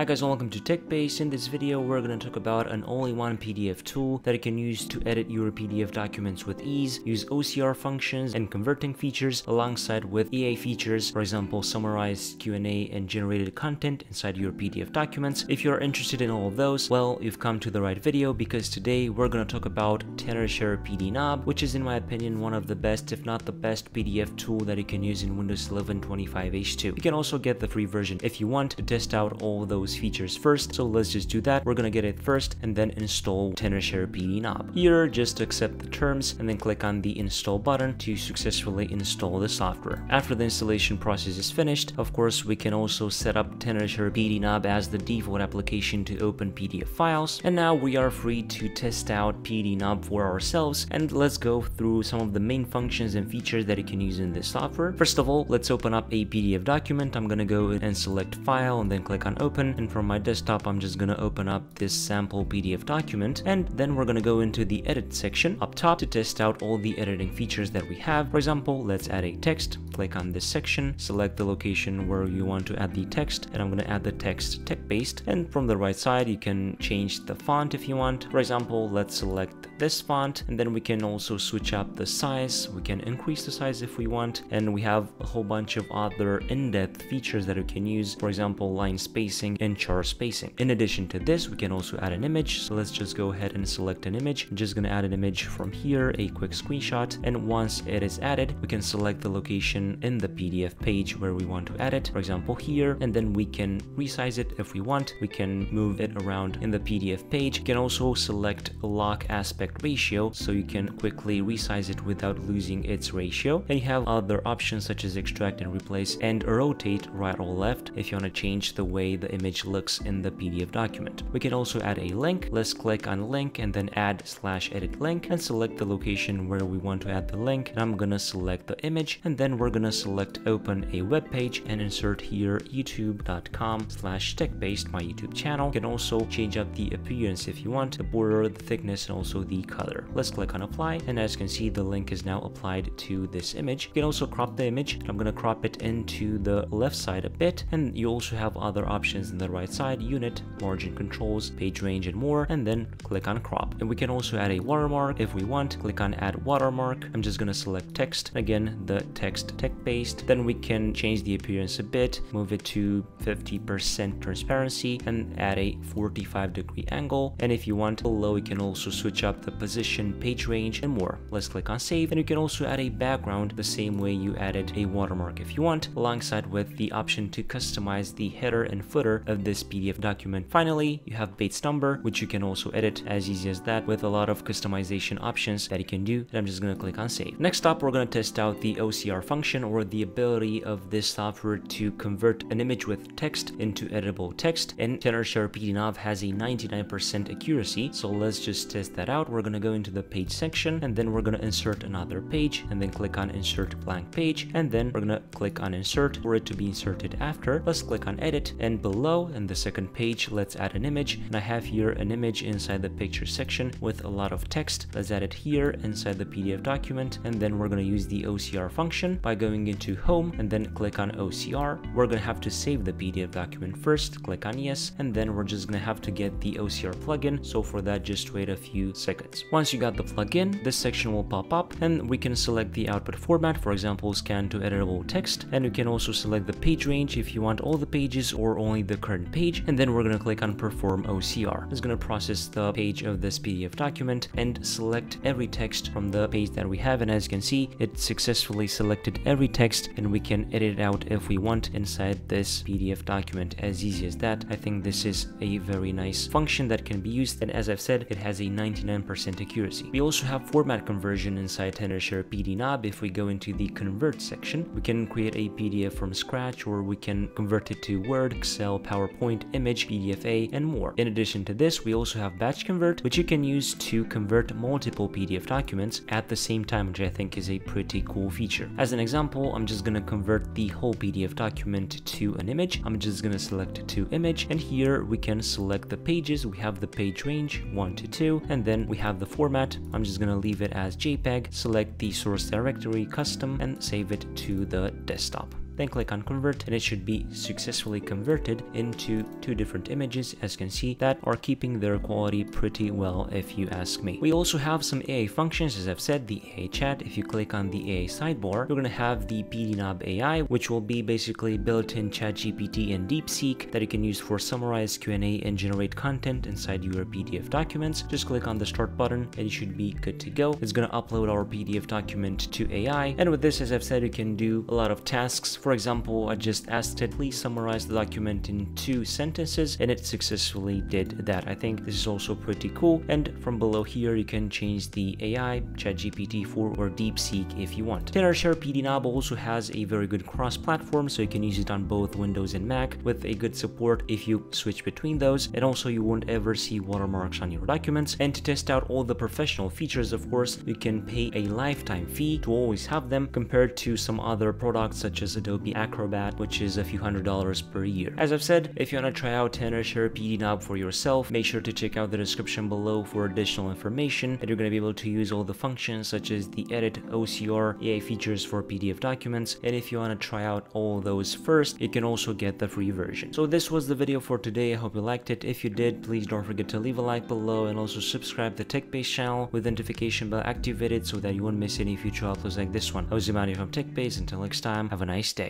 Hi guys welcome to TechBase. In this video we're going to talk about an all-in-one PDF tool that you can use to edit your PDF documents with ease, use OCR functions and converting features alongside with AI features, for example summarize, Q&A and generated content inside your PDF documents. If you're interested in all of those, well you've come to the right video because today we're going to talk about Tenorshare PDNob, which is in my opinion one of the best if not the best PDF tool that you can use in Windows 11 25H2. You can also get the free version if you want to test out all those those features first. So let's just do that. We're gonna get it first and then install Tenorshare PDNob. Here, just accept the terms and then click on the install button to successfully install the software. After the installation process is finished, of course, we can also set up Tenorshare PDNob as the default application to open PDF files. And now we are free to test out PDNob for ourselves. And let's go through some of the main functions and features that you can use in this software. First of all, let's open up a PDF document. I'm gonna go and select file and then click on open and from my desktop I'm just gonna open up this sample PDF document and then we're gonna go into the edit section up top to test out all the editing features that we have. For example, let's add a text, click on this section, select the location where you want to add the text and I'm gonna add the text text-based and from the right side you can change the font if you want. For example, let's select this font and then we can also switch up the size, we can increase the size if we want and we have a whole bunch of other in-depth features that we can use, for example line spacing and char spacing. In addition to this, we can also add an image. So let's just go ahead and select an image. I'm just gonna add an image from here, a quick screenshot. And once it is added, we can select the location in the PDF page where we want to add it. For example, here, and then we can resize it if we want. We can move it around in the PDF page. You can also select lock aspect ratio so you can quickly resize it without losing its ratio. And you have other options such as extract and replace and rotate right or left if you want to change the way the image image looks in the PDF document. We can also add a link. Let's click on link and then add slash edit link and select the location where we want to add the link. And I'm gonna select the image and then we're gonna select open a web page and insert here youtube.com slash techbase my YouTube channel. You can also change up the appearance if you want, the border, the thickness, and also the color. Let's click on apply and as you can see the link is now applied to this image. You can also crop the image. I'm gonna crop it into the left side a bit and you also have other options in the right side, unit, margin controls, page range and more, and then click on crop. And we can also add a watermark if we want, click on add watermark. I'm just gonna select text, again, the text text-based. Then we can change the appearance a bit, move it to 50% transparency and add a 45 degree angle. And if you want below, you can also switch up the position, page range and more. Let's click on save. And you can also add a background the same way you added a watermark if you want, alongside with the option to customize the header and footer of this PDF document. Finally, you have base number, which you can also edit as easy as that with a lot of customization options that you can do. And I'm just going to click on save. Next up, we're going to test out the OCR function or the ability of this software to convert an image with text into editable text. And Tenorshare PDNob has a 99% accuracy. So let's just test that out. We're going to go into the page section and then we're going to insert another page and then click on insert blank page. And then we're going to click on insert for it to be inserted after. Let's click on edit and below in the second page let's add an image. And I have here an image inside the picture section with a lot of text. Let's add it here inside the PDF document. And then we're going to use the OCR function by going into home and then click on OCR we're going to have to save the PDF document first. Click on yes. And then we're just going to have to get the OCR plugin. So for that just wait a few seconds. Once you got the plugin this section will pop up and we can select the output format. For example scan to editable text. And you can also select the page range if you want all the pages or only the current page and then we're going to click on perform OCR. It's going to process the page of this PDF document and select every text from the page that we have and as you can see it successfully selected every text and we can edit it out if we want inside this PDF document as easy as that. I think this is a very nice function that can be used and as I've said it has a 99% accuracy. We also have format conversion inside Tenorshare PDNob. If we go into the convert section we can create a PDF from scratch or we can convert it to Word, Excel, PowerPoint PowerPoint, image, PDFA, and more. In addition to this, we also have batch convert, which you can use to convert multiple PDF documents at the same time, which I think is a pretty cool feature. As an example, I'm just gonna convert the whole PDF document to an image. I'm just gonna select to image, and here we can select the pages. We have the page range 1 to 2, and then we have the format. I'm just gonna leave it as JPEG, select the source directory custom, and save it to the desktop. Then click on convert and it should be successfully converted into two different images as you can see that are keeping their quality pretty well if you ask me. We also have some AI functions as I've said the AI chat if you click on the AI sidebar you're gonna have the PDNob AI which will be basically built-in ChatGPT and DeepSeek that you can use for summarize Q&A and generate content inside your PDF documents. Just click on the start button and you should be good to go. It's gonna upload our PDF document to AI and with this as I've said you can do a lot of tasks. For example I just asked it please summarize the document in two sentences and it successfully did that. I think this is also pretty cool and from below here you can change the AI, ChatGPT 4 or DeepSeek if you want. TenorShare PDNob also has a very good cross-platform so you can use it on both Windows and Mac with a good support if you switch between those and also you won't ever see watermarks on your documents and to test out all the professional features of course you can pay a lifetime fee to always have them compared to some other products such as Adobe Acrobat which is a few hundred dollars per year. As I've said if you want to try out TenorShare PDNob for yourself make sure to check out the description below for additional information and you're going to be able to use all the functions such as the edit OCR AI features for PDF documents and if you want to try out all those first you can also get the free version. So this was the video for today I hope you liked it. If you did please don't forget to leave a like below and also subscribe to TechBase channel with the notification bell activated so that you won't miss any future uploads like this one. I was Imani from TechBase until next time have a nice day.